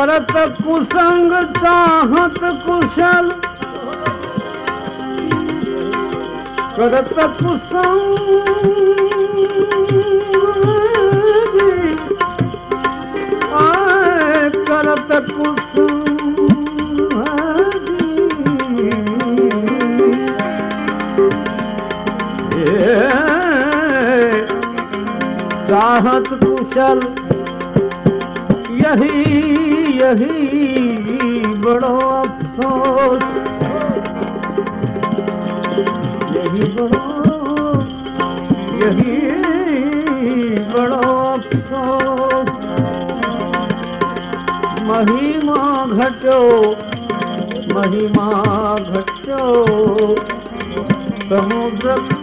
करत कुसंग चाहत कुशल। करत कुसंग। आए करत कुसुम चाहत कुशल यही यही बड़ो अफसोस। यही बड़ो यही बड़ो अफसोस। महिमा घटो महिमा घटो। समुद्र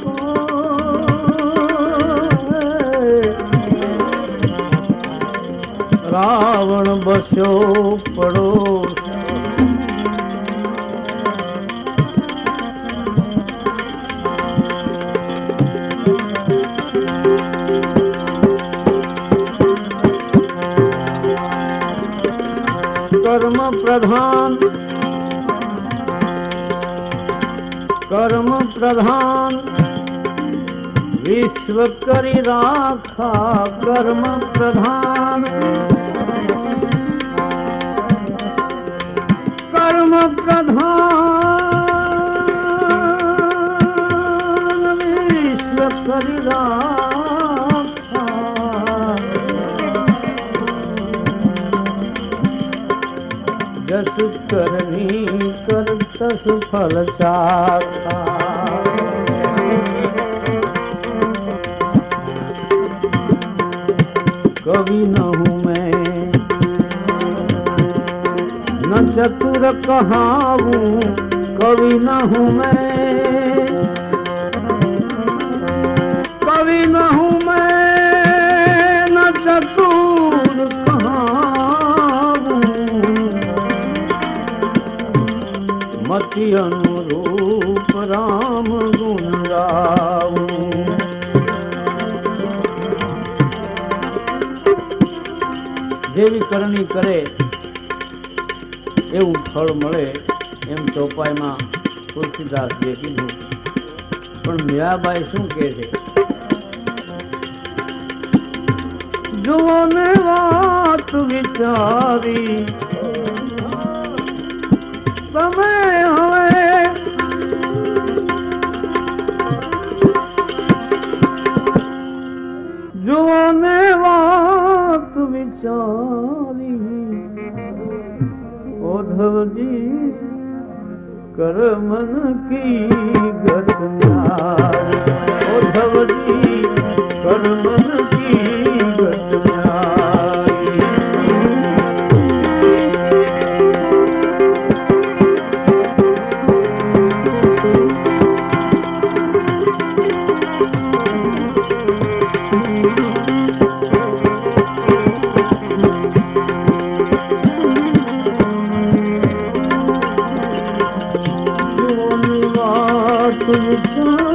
રાવણ બસ્યો પડો કર્મ પ્રધાન કર્મ પ્રધાન વિશ્વ કરી રાખા કર્મ પ્રધાન कर्म प्रधान विश्व परिधान जस करनी कर तस फल चाखा। कभी न हो चतुर कहाऊँ, कवि न हूँ मैं। कवि न हूँ मैं, न चतुर कहाऊँ। मति अनुरूप राम गुंडाऊँ देवी करनी करे એવું ફળ મળે એમ ચોપાઈમાં તુલસીદાસજીએ કીધું. પણ મીરાબાઈ શું કહે છે? જુઓ ને વાત વિચારી. તમે હવે જુઓ ને વાત વિચારી. करमणी की વાત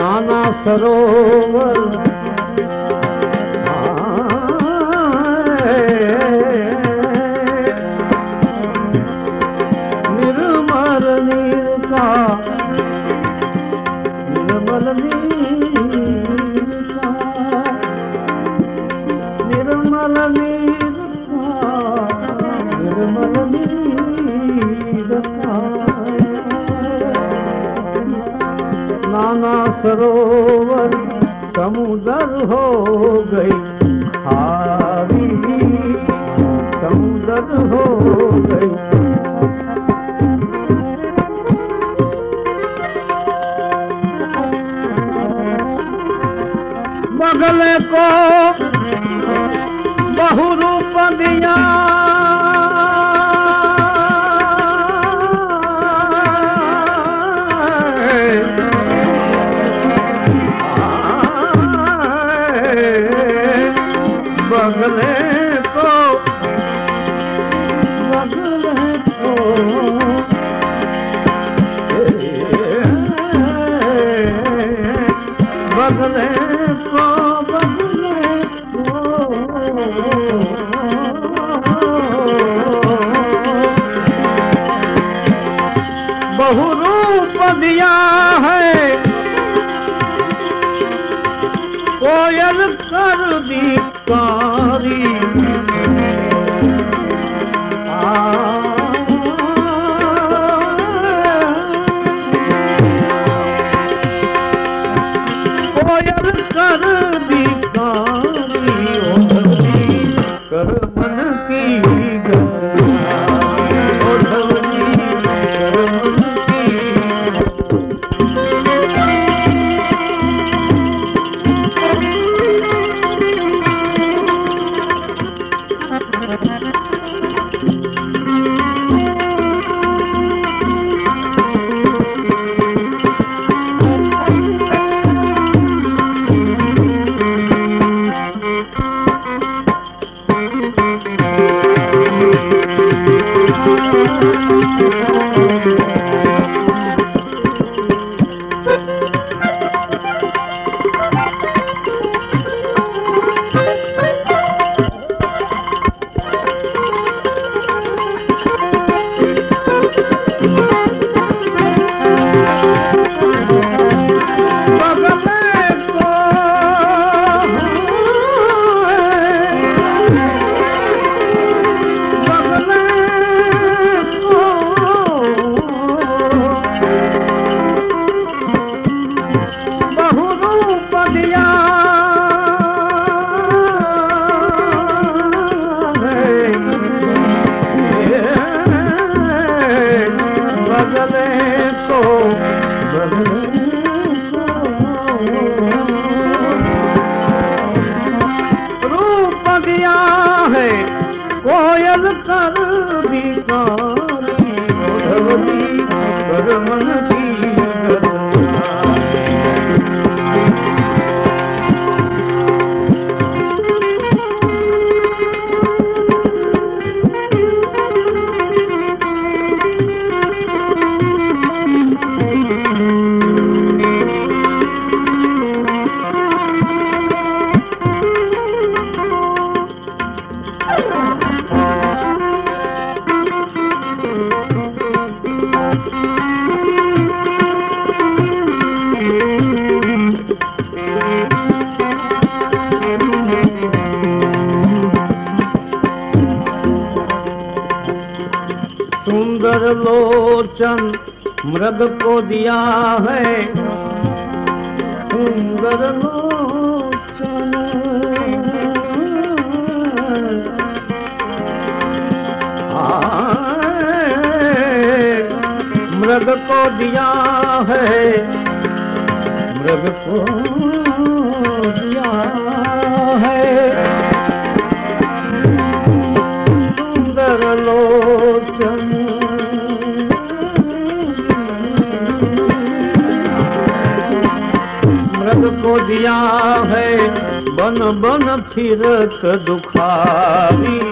નાના સરોવર काल को बहुरूप दिया। बगले को बगले को। बगले बहु रूप दिया है। कोयल कर दी पारी दिया है। सुंदर लोचन। मृग को दिया है। मृग को दिया है बन बन फिरत दुखारी।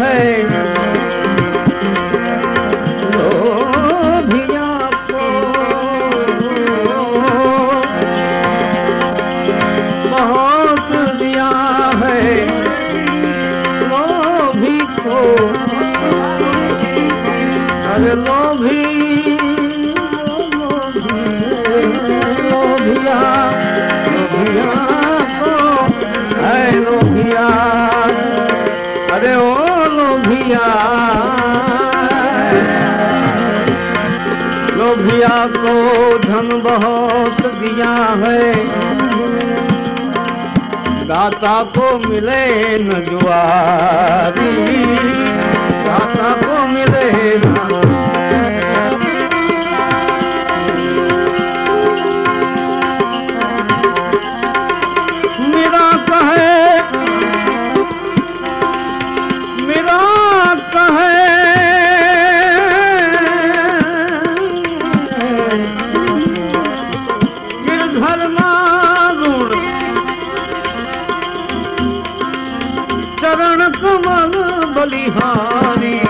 है राजा को धन बहुत दिया है। दाता को मिले न जुआरी। दाता को मिले न चरण कमल बलिहारी।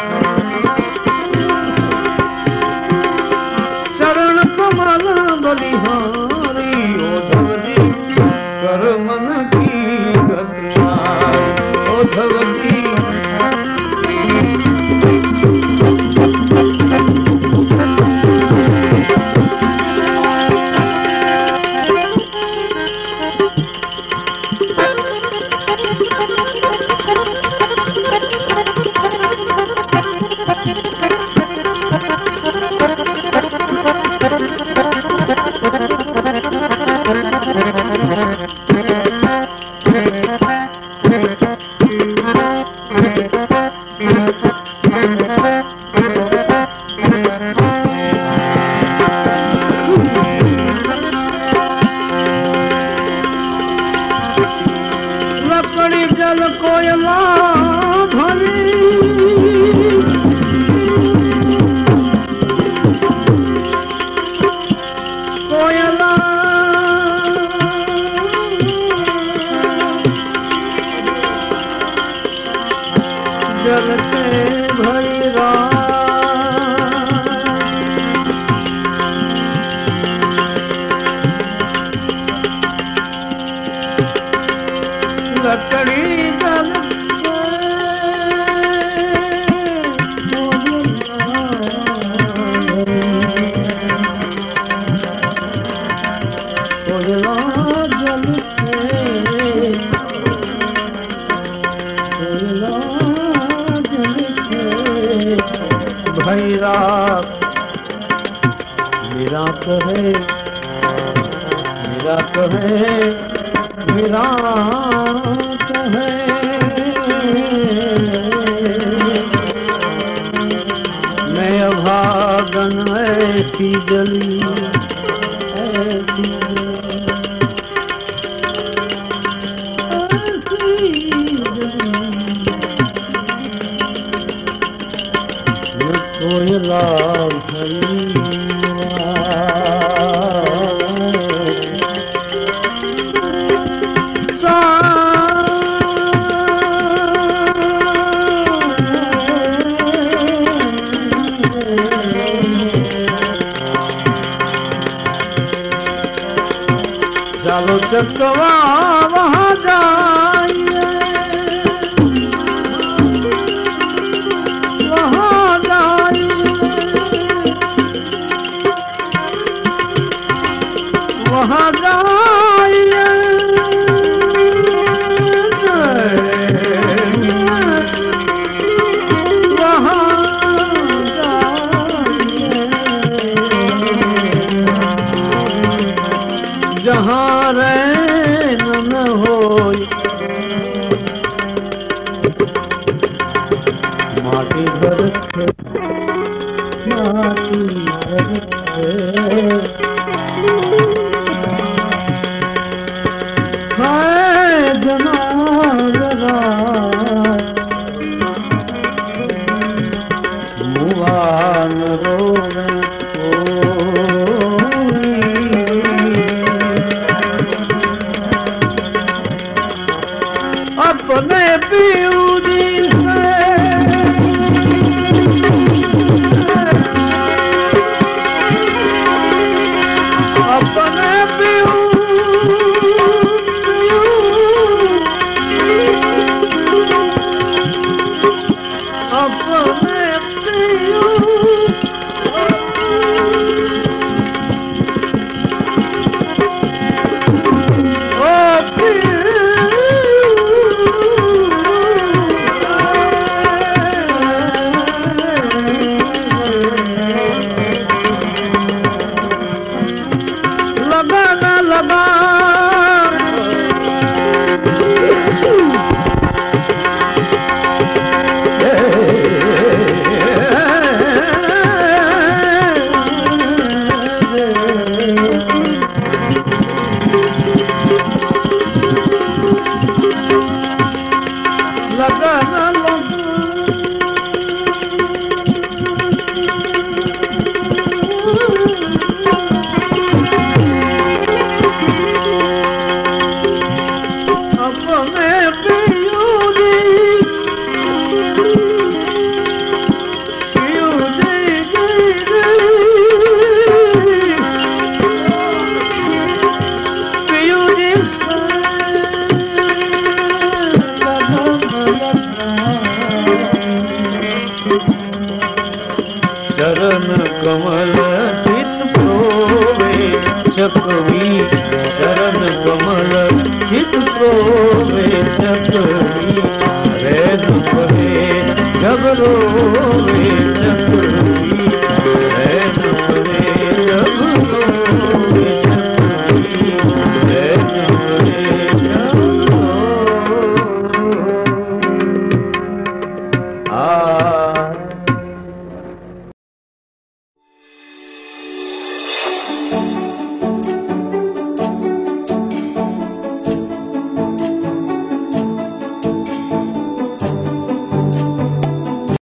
भैरा मेरा कहे मेरा कहे मेरा कहे। मैं अभागन है सी जली तुझको वे शब्दों में रे जब में